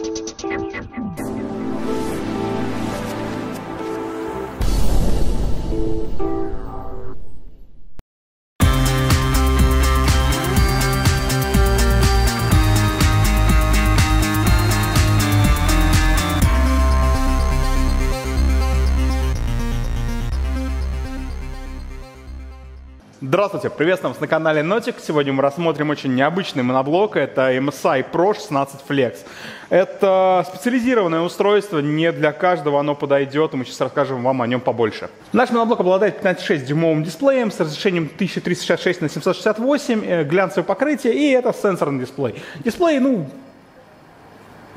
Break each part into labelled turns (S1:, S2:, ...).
S1: Thank you. Здравствуйте, приветствуем вас на канале Notic. Сегодня мы рассмотрим очень необычный моноблок. Это MSI Pro 16 Flex. Это специализированное устройство, не для каждого оно подойдет, и мы сейчас расскажем вам о нем побольше. Наш моноблок обладает 15,6-дюймовым дисплеем с разрешением 1366 на 768, э, глянцевое покрытие, и это сенсорный дисплей. Дисплей, ну,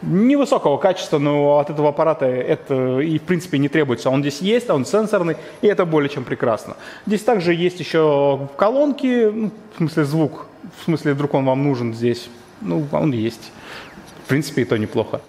S1: невысокого качества, но от этого аппарата это и в принципе не требуется. Он здесь есть, он сенсорный, и это более чем прекрасно. Здесь также есть еще колонки, ну, в смысле звук, в смысле вдруг он вам нужен здесь, ну, он есть. В принципе, и то неплохо.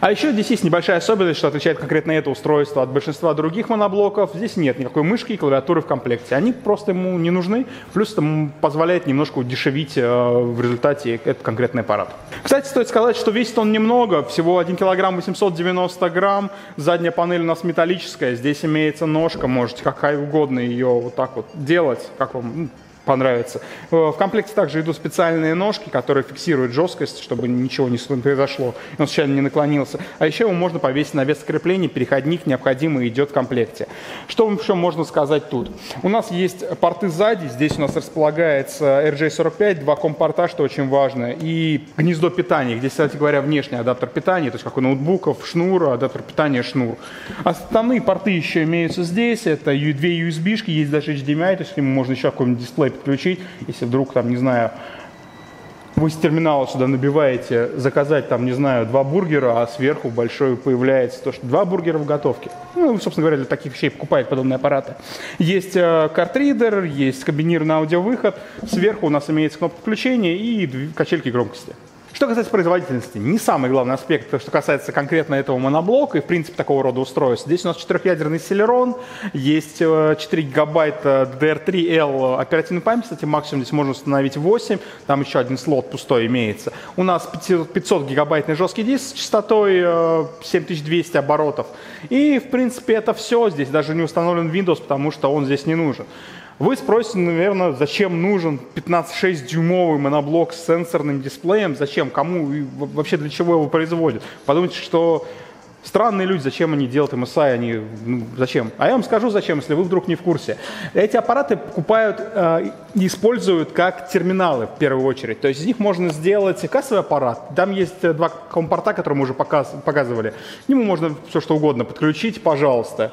S1: А еще здесь есть небольшая особенность, что отличает конкретно это устройство от большинства других моноблоков. Здесь нет никакой мышки и клавиатуры в комплекте. Они просто ему не нужны, плюс это позволяет немножко удешевить э, в результате этот конкретный аппарат. Кстати, стоит сказать, что весит он немного, всего 1 килограмм 890 грамм. Задняя панель у нас металлическая, здесь имеется ножка, можете какая угодно ее вот так вот делать, как вам ну, понравится. Э, в комплекте также идут специальные ножки, которые фиксируют жесткость, чтобы ничего не произошло, он случайно не наклонился. А еще его можно повесить на вес крепления, переходник необходимый идет в комплекте. Что еще можно сказать тут? У нас есть порты сзади, здесь у нас располагается RJ45, два компорта, что очень важно, и гнездо питания, где, кстати говоря, внешний адаптер питания, то есть как у ноутбуков, шнур, адаптер питания, шнур. Основные порты еще имеются здесь, это две USB-шки, есть даже HDMI, то есть можно еще какой-нибудь дисплей подключить, если вдруг там, не знаю, вы с терминала сюда набиваете заказать там, не знаю, два бургера, а сверху большой появляется то, что два бургера в готовке. Ну, собственно говоря, для таких вещей покупают подобные аппараты. Есть э, картридер, есть комбинированный аудиовыход, сверху у нас имеется кнопка включения и качельки громкости. Что касается производительности, не самый главный аспект, что касается конкретно этого моноблока и, в принципе, такого рода устройств. Здесь у нас четырехъядерный Celeron, есть 4 э, гигабайта DDR3L оперативной памяти, кстати, максимум здесь можно установить 8, там еще один слот пустой имеется. У нас 500 гигабайтный жесткий диск с частотой 7200 э, оборотов. И, в принципе, это все. Здесь даже не установлен Windows, потому что он здесь не нужен. Вы спросите, наверное, зачем нужен 15,6-дюймовый моноблок с сенсорным дисплеем, зачем, кому и вообще для чего его производят. Подумайте, что Странные люди, зачем они делают MSI, они, ну, зачем? А я вам скажу, зачем, если вы вдруг не в курсе. Эти аппараты покупают э, используют как терминалы в первую очередь. То есть из них можно сделать кассовый аппарат. Там есть э, два компорта, которые мы уже показ, показывали. К нему можно все что угодно подключить, пожалуйста.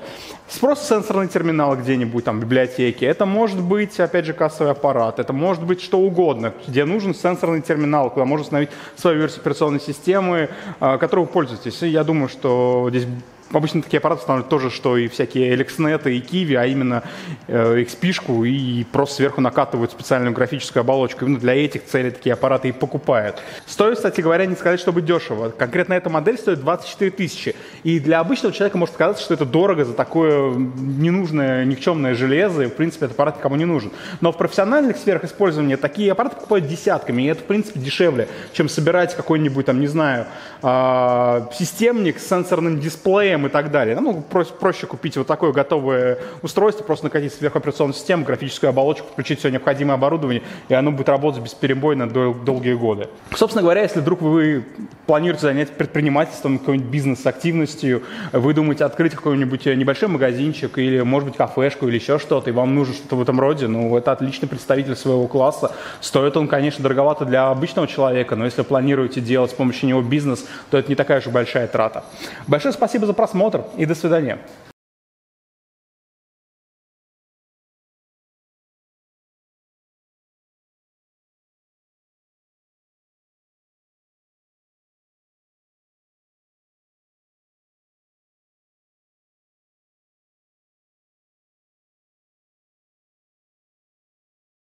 S1: Просто сенсорный терминал где-нибудь там в библиотеке. Это может быть, опять же, кассовый аппарат. Это может быть что угодно, где нужен сенсорный терминал, куда можно установить свою версию операционной системы, э, которой вы пользуетесь. И я думаю, что здесь Обычно такие аппараты становятся тоже, что и всякие LXNet и Kiwi, а именно э, XP-шку и просто сверху накатывают специальную графическую оболочку. Именно для этих целей такие аппараты и покупают. Стоит, кстати говоря, не сказать, чтобы дешево. Конкретно эта модель стоит 24 тысячи. И для обычного человека может казаться, что это дорого за такое ненужное, никчемное железо. И, в принципе, этот аппарат никому не нужен. Но в профессиональных сферах использования такие аппараты покупают десятками. И это, в принципе, дешевле, чем собирать какой-нибудь, там, не знаю, э, системник с сенсорным дисплеем, и так далее. Намного проще, проще купить вот такое готовое устройство, просто накатить сверху операционную систему, графическую оболочку, включить все необходимое оборудование, и оно будет работать бесперебойно дол- долгие годы. Собственно говоря, если вдруг вы планируете занять предпринимательством, какой-нибудь бизнес-активностью, вы думаете открыть какой-нибудь небольшой магазинчик или, может быть, кафешку или еще что-то, и вам нужно что-то в этом роде, ну, это отличный представитель своего класса. Стоит он, конечно, дороговато для обычного человека, но если планируете делать с помощью него бизнес, то это не такая же большая трата. Большое спасибо за просмотр просмотр и до свидания.